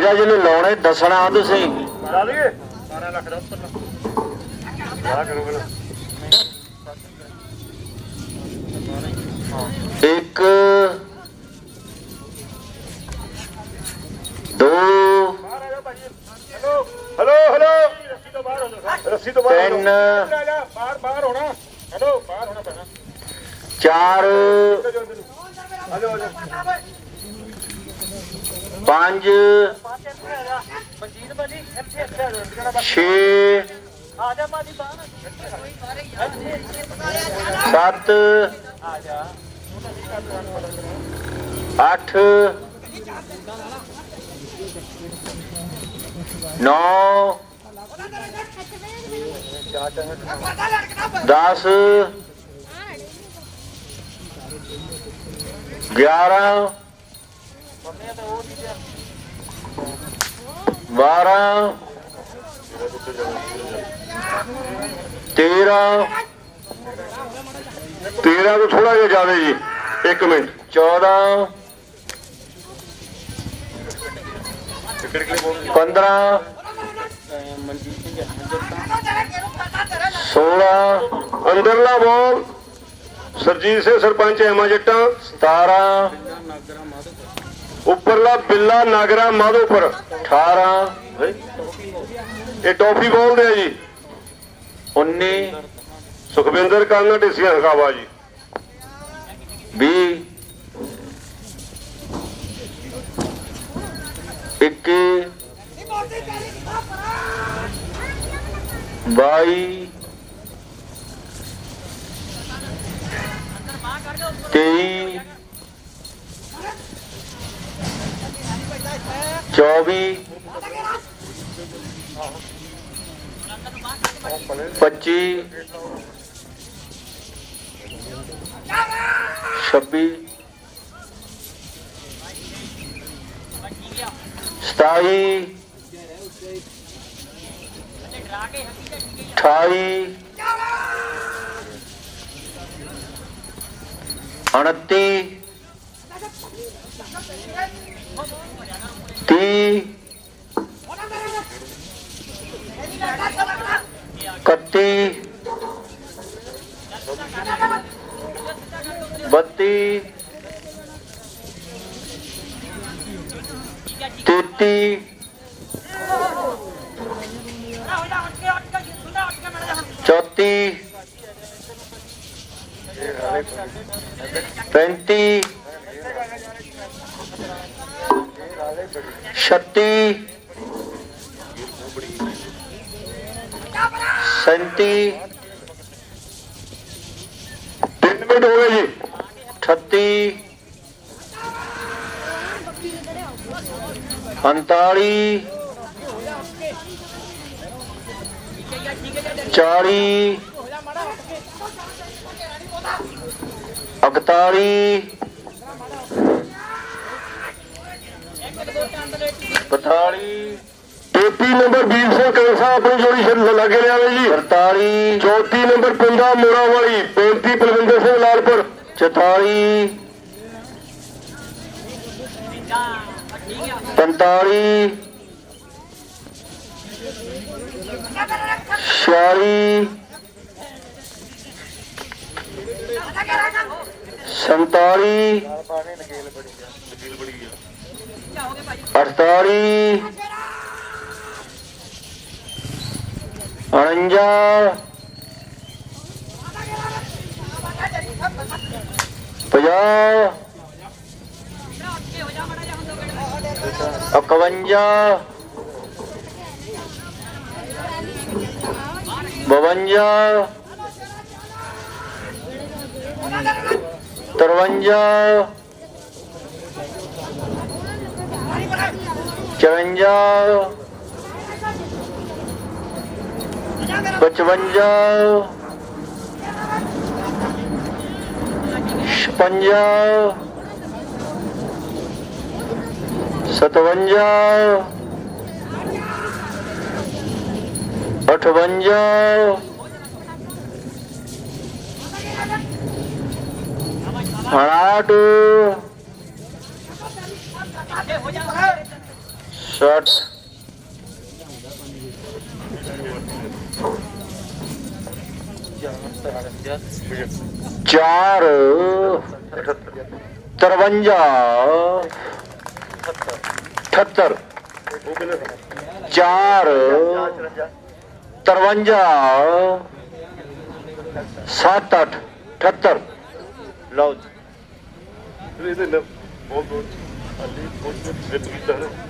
ਵੀਰਾ ਜੀ ਨੂੰ ਲਾਉਣੇ ਦੱਸਣਾ ਤੁਸੀਂ ਲਾ ਲਈਏ? 12 ਲੱਖ ਦਾ ਉੱਪਰ ਆ ਕਰੋ ਬਣਾ ਇੱਕ ਦੋ ਹੈਲੋ? Hello hello? ਰੱਸੀ ਤੋਂ ਬਾਹਰ ਹੋ ਜਾ ਰੱਸੀ ਤੋਂ ਬਾਹਰ ਤਿੰਨ। ਬਾਹਰ ਬਾਹਰ ਹੋਣਾ। ਹੈਲੋ ਬਾਹਰ ਹੋਣਾ ਪੈਣਾ। ਚਾਰ। ਜਾਓ ਜਾਓ ਜਾਓ। ਪੰਜ। 6 7 8 9 10 11 12 तेरह तेरह तो थोड़ा जहा ज़्यादा जी। एक मिनट। चौदह। पंद्रह। सोलह। अंदरला बॉल। सरजीत से सरपंच एमा जट्टा। सतारा। ਉੱਪਰਲਾ ਬਿੱਲਾ ਨਾਗਰਾ ਮਾਧੋਪੁਰ 18 ਇਹ ਟੌਫੀ ਬੋਲਦੇ ਆ ਜੀ? 19 ਸੁਖਵਿੰਦਰ ਕਾਨਾ ਢਿਸੀਆਂ ਰਖਾਵਾ ਜੀ। 20 21 22 23 चौबी पच्ची छब्बी सताई अठाई उनती ती कत्ती बत्ती तेती चौती पैंती 36 37 3 ਮਿੰਟ ਹੋ ਗਏ ਜੀ। 38 45 40 41 ਬਤਾਲੀ ਟੇਪੀ ਨੰਬਰ 20 ਸਿੰਘ ਕੰਸਾ ਆਪਣੀ ਜੋੜੀ ਛੱਡ ਲੱਗੇ ਲਿਆਵੇ ਜੀ। 43 ਚੌਥੀ ਨੰਬਰ ਪਿੰਡਾ ਮੋਰਾ ਵਾਲੀ 35 ਬਲਵਿੰਦਰ ਸਿੰਘ ਲਾਲਪੁਰ। 44 45 ਛਿਆਲੀ। ਸੰਤਾਲੀ ਅਠਤਾਲੀ ਉਣੰਜਾ ਪੰਜਾਹ ਇਕਵੰਜਾ ਬਵੰਜਾ तिरवंजा चौवंजा पचवंजा छपंजा सतवंजा अठवंजा फराड शॉट्स चार। तरवंजा। अठहत्तर। चार। तरवंजा। सात आठ अठहत्तर। लौज really love all those, I live all those with